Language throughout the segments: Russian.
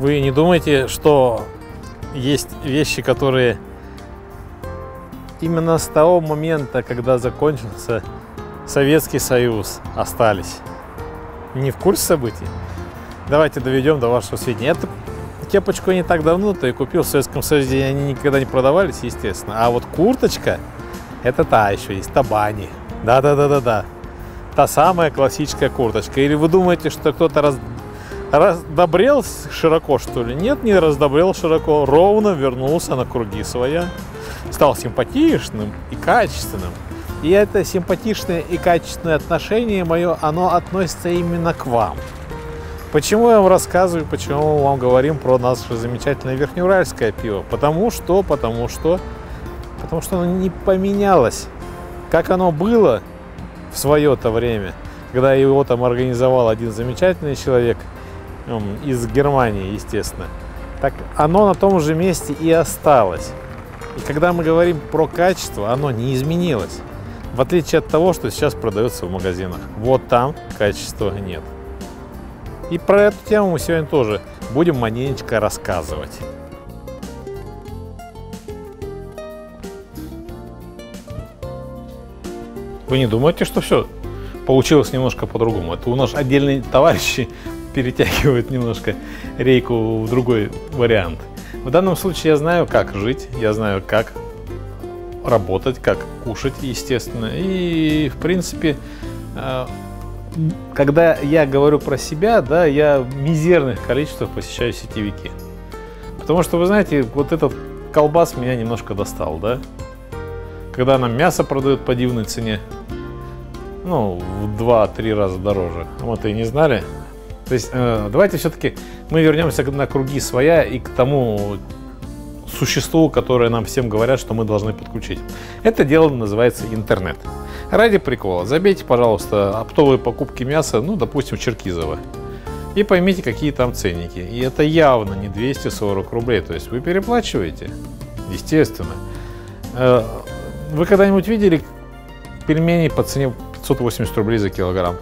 Вы не думаете, что есть вещи, которые именно с того момента, когда закончился Советский Союз, остались? Не в курсе событий? Давайте доведем до вашего сведения. Эту кепочку я не так давно-то и купил в Советском Союзе, они никогда не продавались, естественно. А вот курточка, это та еще есть, табани. Да-да-да-да-да. Та самая классическая курточка. Или вы думаете, что кто-то раз раздобрел широко, что ли? Нет, не раздобрел широко. Ровно вернулся на круги своя. Стал симпатичным и качественным. И это симпатичное и качественное отношение мое, оно относится именно к вам. Почему я вам рассказываю, почему мы вам говорим про наше замечательное верхнеуральское пиво? Потому что, потому что, потому что оно не поменялось. Как оно было в свое-то время, когда его там организовал один замечательный человек – из Германии, естественно, так оно на том же месте и осталось. И когда мы говорим про качество, оно не изменилось. В отличие от того, что сейчас продается в магазинах. Вот там качества нет. И про эту тему мы сегодня тоже будем маленечко рассказывать. Вы не думаете, что все получилось немножко по-другому? Это у нас отдельные товарищи перетягивает немножко рейку в другой вариант. В данном случае я знаю, как жить, я знаю, как работать, как кушать, естественно. И, в принципе, э, когда я говорю про себя, да, я в мизерных количествах посещаю сетевики. Потому что, вы знаете, вот этот колбас меня немножко достал, да. Когда нам мясо продают по дивной цене, ну, в 2-3 раза дороже. Вот и не знали, то есть э, давайте все-таки мы вернемся на круги своя и к тому существу, которое нам всем говорят, что мы должны подключить. Это дело называется интернет. Ради прикола, забейте, пожалуйста, оптовые покупки мяса, ну, допустим, Черкизово. И поймите, какие там ценники. И это явно не 240 рублей. То есть вы переплачиваете, естественно. Э, вы когда-нибудь видели пельмени по цене 580 рублей за килограмм?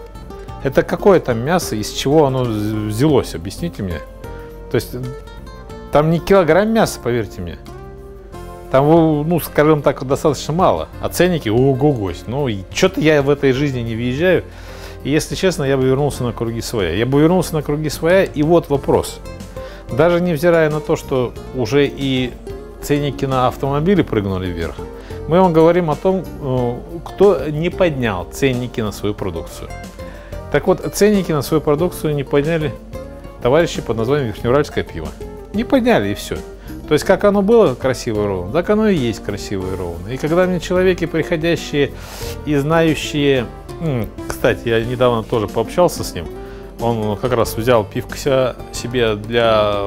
Это какое там мясо, из чего оно взялось, объясните мне. То есть там не килограмм мяса, поверьте мне. Там, ну, скажем так, достаточно мало. А ценники, ого-го. Ну, что-то я в этой жизни не въезжаю. И, если честно, я бы вернулся на круги своя. Я бы вернулся на круги своя, и вот вопрос. Даже невзирая на то, что уже и ценники на автомобили прыгнули вверх, мы вам говорим о том, э, кто не поднял ценники на свою продукцию. Так вот, ценники на свою продукцию не подняли товарищи под названием Верхнеуральское пиво. Не подняли и все. То есть, как оно было красиво и ровно, так оно и есть красиво и ровно. И когда мне человеки, приходящие и знающие... Кстати, я недавно тоже пообщался с ним. Он как раз взял пивка себе для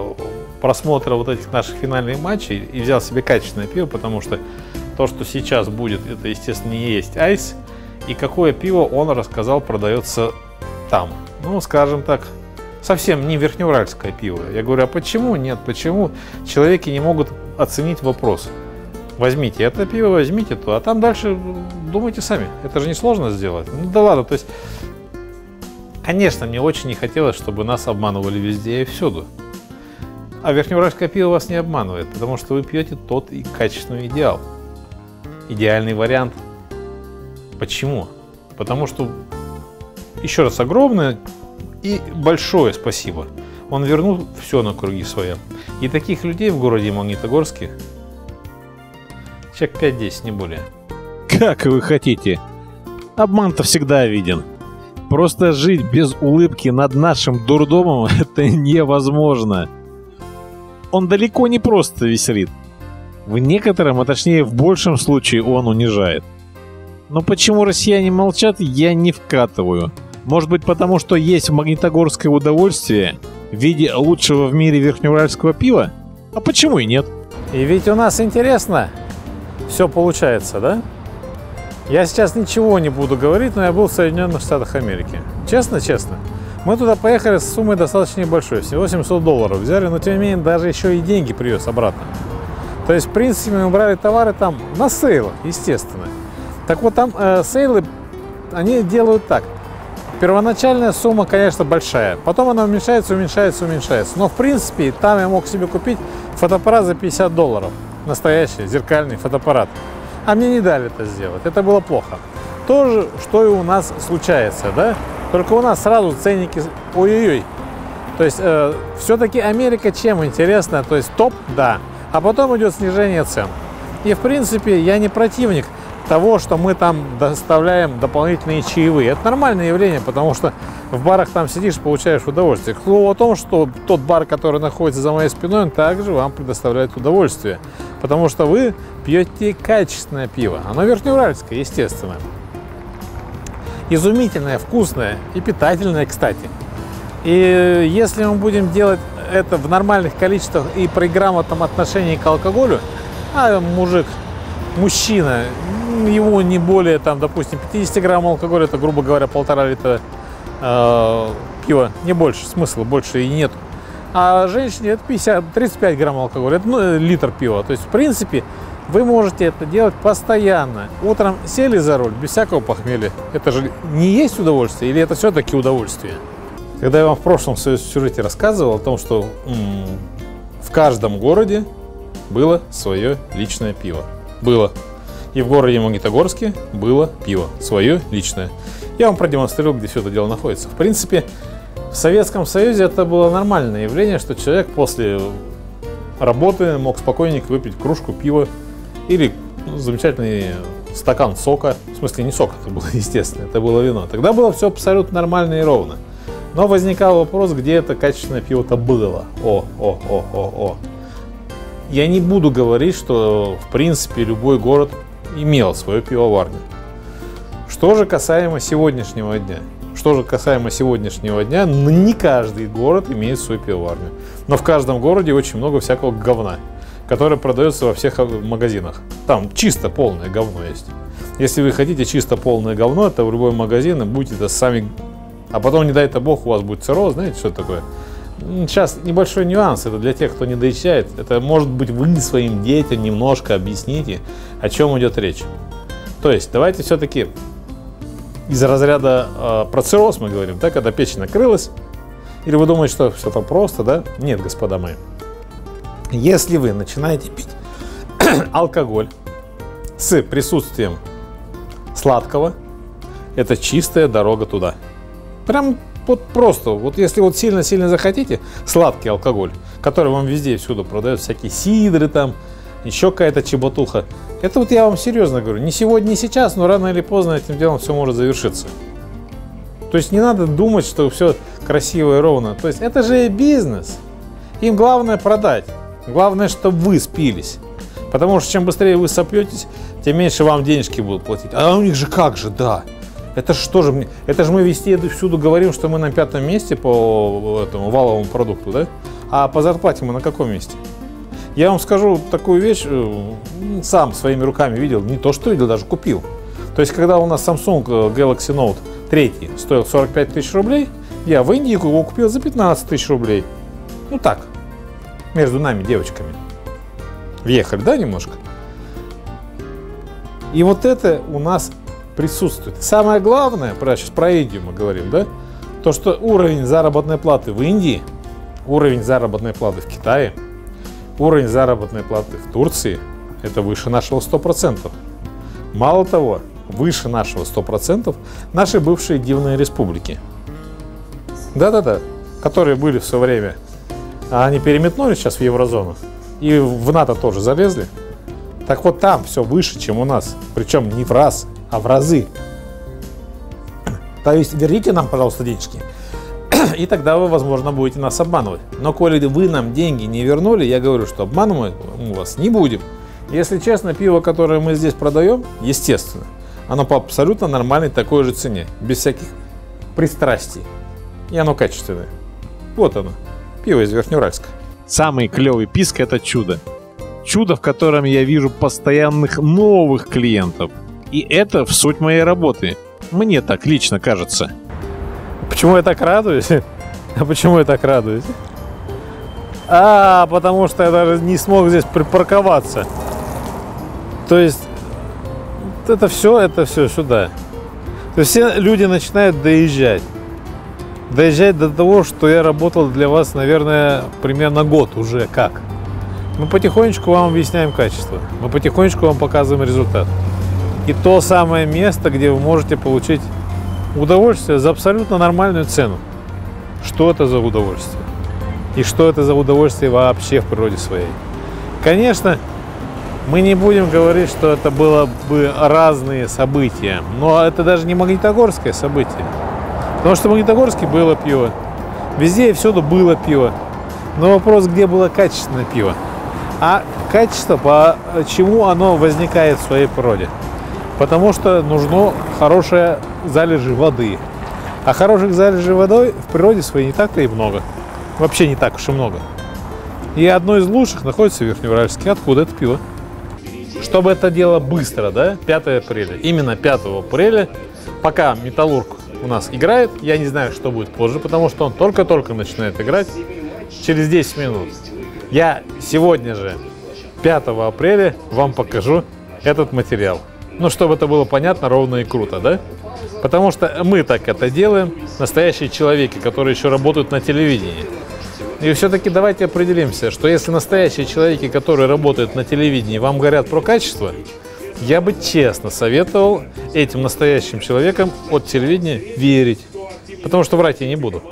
просмотра вот этих наших финальных матчей и взял себе качественное пиво, потому что то, что сейчас будет, это, естественно, не есть айс. И какое пиво он рассказал продается там. Ну, скажем так, совсем не верхнеуральское пиво. Я говорю, а почему нет? Почему человеки не могут оценить вопрос? Возьмите это пиво, возьмите то, а там дальше думайте сами. Это же несложно сделать. Ну да ладно, то есть, конечно, мне очень не хотелось, чтобы нас обманывали везде и всюду. А верхнеуральское пиво вас не обманывает, потому что вы пьете тот и качественный идеал. Идеальный вариант. Почему? Потому что еще раз огромное и большое спасибо. Он вернул все на круги своя. И таких людей в городе Магнитогорске человек 5-10, не более. Как вы хотите. Обман-то всегда виден. Просто жить без улыбки над нашим дурдомом – это невозможно. Он далеко не просто веселит. В некотором, а точнее в большем случае он унижает. Но почему россияне молчат, я не вкатываю. Может быть потому, что есть магнитогорское удовольствие в виде лучшего в мире верхнеуральского пива? А почему и нет? И ведь у нас интересно все получается, да? Я сейчас ничего не буду говорить, но я был в Соединенных Штатах Америки. Честно, честно. Мы туда поехали с суммой достаточно небольшой, всего 800 долларов взяли, но тем не менее даже еще и деньги привез обратно. То есть, в принципе, мы брали товары там на сейлах, естественно. Так вот, там э, сейлы, они делают так – Первоначальная сумма, конечно, большая. Потом она уменьшается, уменьшается, уменьшается. Но, в принципе, там я мог себе купить фотоаппарат за 50 долларов. Настоящий зеркальный фотоаппарат. А мне не дали это сделать. Это было плохо. То же, что и у нас случается, да? Только у нас сразу ценники... Ой-ой-ой. То есть, э, все-таки Америка чем интересна? То есть, топ, да. А потом идет снижение цен. И, в принципе, я не противник того, что мы там доставляем дополнительные чаевые. Это нормальное явление, потому что в барах там сидишь, получаешь удовольствие. К слову о том, что тот бар, который находится за моей спиной, он также вам предоставляет удовольствие. Потому что вы пьете качественное пиво. Оно верхнеуральское, естественно. Изумительное, вкусное и питательное, кстати. И если мы будем делать это в нормальных количествах и при грамотном отношении к алкоголю, а мужик, мужчина его не более, там, допустим, 50 грамм алкоголя, это, грубо говоря, полтора литра э, пива, не больше, смысла больше и нет. А женщине это 50, 35 грамм алкоголя, это ну, литр пива. То есть, в принципе, вы можете это делать постоянно. Утром сели за руль, без всякого похмелья. Это же не есть удовольствие или это все-таки удовольствие? Когда я вам в прошлом сюжете рассказывал о том, что м- в каждом городе было свое личное пиво. Было. И в городе Магнитогорске было пиво, свое личное. Я вам продемонстрирую, где все это дело находится. В принципе, в Советском Союзе это было нормальное явление, что человек после работы мог спокойненько выпить кружку пива или замечательный стакан сока. В смысле, не сок, это было естественно, это было вино. Тогда было все абсолютно нормально и ровно. Но возникал вопрос, где это качественное пиво-то было. О, о, о, о, о. Я не буду говорить, что в принципе любой город имел свою пивоварню. Что же касаемо сегодняшнего дня? Что же касаемо сегодняшнего дня, не каждый город имеет свою пивоварню. Но в каждом городе очень много всякого говна, которое продается во всех магазинах. Там чисто полное говно есть. Если вы хотите чисто полное говно, это в любой магазин и будете это сами... А потом, не дай это бог, у вас будет цирроз, знаете, что это такое? Сейчас небольшой нюанс, это для тех, кто не доезжает. Это может быть вы своим детям немножко объясните, о чем идет речь. То есть давайте все-таки из разряда э, про цирроз мы говорим, да, когда печень накрылась, или вы думаете, что все там просто, да? Нет, господа мои. Если вы начинаете пить алкоголь с присутствием сладкого, это чистая дорога туда. Прям вот просто, вот если вот сильно-сильно захотите, сладкий алкоголь, который вам везде и всюду продают, всякие сидры там, еще какая-то чеботуха. Это вот я вам серьезно говорю, не сегодня, не сейчас, но рано или поздно этим делом все может завершиться. То есть не надо думать, что все красиво и ровно. То есть это же бизнес. Им главное продать. Главное, чтобы вы спились. Потому что чем быстрее вы сопьетесь, тем меньше вам денежки будут платить. А у них же как же, да. Это что же, это же мы везде всюду говорим, что мы на пятом месте по этому валовому продукту, да? А по зарплате мы на каком месте? Я вам скажу такую вещь, э, сам своими руками видел, не то что видел, даже купил. То есть, когда у нас Samsung э, Galaxy Note 3 стоил 45 тысяч рублей, я в Индии его купил за 15 тысяч рублей. Ну так, между нами, девочками. Въехали, да, немножко? И вот это у нас присутствует. Самое главное, про, сейчас про Индию мы говорим, да, то, что уровень заработной платы в Индии, уровень заработной платы в Китае, уровень заработной платы в Турции, это выше нашего 100%. Мало того, выше нашего 100% наши бывшие дивные республики. Да-да-да, которые были в свое время. А они переметнулись сейчас в еврозону. И в НАТО тоже залезли. Так вот там все выше, чем у нас. Причем не в раз, а в разы. То есть верните нам, пожалуйста, денежки. И тогда вы, возможно, будете нас обманывать. Но коли вы нам деньги не вернули, я говорю, что обманывать мы вас не будем. Если честно, пиво, которое мы здесь продаем, естественно, оно по абсолютно нормальной такой же цене, без всяких пристрастий. И оно качественное. Вот оно, пиво из Верхнеуральска. Самый клевый писк – это чудо. Чудо, в котором я вижу постоянных новых клиентов – и это в суть моей работы. Мне так лично кажется. Почему я так радуюсь? А почему я так радуюсь? А, потому что я даже не смог здесь припарковаться. То есть это все, это все сюда. То есть все люди начинают доезжать. Доезжать до того, что я работал для вас, наверное, примерно год уже как. Мы потихонечку вам объясняем качество. Мы потихонечку вам показываем результат. И то самое место, где вы можете получить удовольствие за абсолютно нормальную цену. Что это за удовольствие? И что это за удовольствие вообще в природе своей? Конечно, мы не будем говорить, что это было бы разные события, но это даже не магнитогорское событие. Потому что в Магнитогорске было пиво, везде и всюду было пиво. Но вопрос, где было качественное пиво? А качество, по чему оно возникает в своей природе? Потому что нужно хорошее залежи воды. А хороших залежей водой в природе своей не так-то и много. Вообще не так уж и много. И одно из лучших находится в Верхнеуральске. Откуда это пиво? Чтобы это дело быстро, да, 5 апреля. Именно 5 апреля, пока Металлург у нас играет, я не знаю, что будет позже, потому что он только-только начинает играть через 10 минут. Я сегодня же, 5 апреля, вам покажу этот материал. Ну, чтобы это было понятно, ровно и круто, да? Потому что мы так это делаем, настоящие человеки, которые еще работают на телевидении. И все-таки давайте определимся, что если настоящие человеки, которые работают на телевидении, вам говорят про качество, я бы честно советовал этим настоящим человекам от телевидения верить. Потому что врать я не буду.